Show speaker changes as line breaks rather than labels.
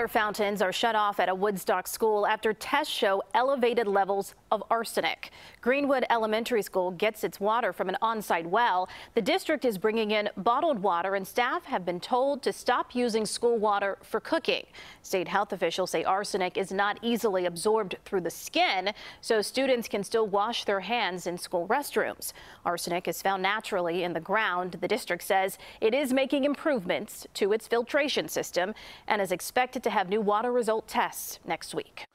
Water fountains are shut off at a Woodstock school after tests show elevated levels of arsenic. Greenwood Elementary School gets its water from an on-site well. The district is bringing in bottled water and staff have been told to stop using school water for cooking. State health officials say arsenic is not easily absorbed through the skin, so students can still wash their hands in school restrooms. Arsenic is found naturally in the ground. The district says it is making improvements to its filtration system and is expected to have new water result tests next week.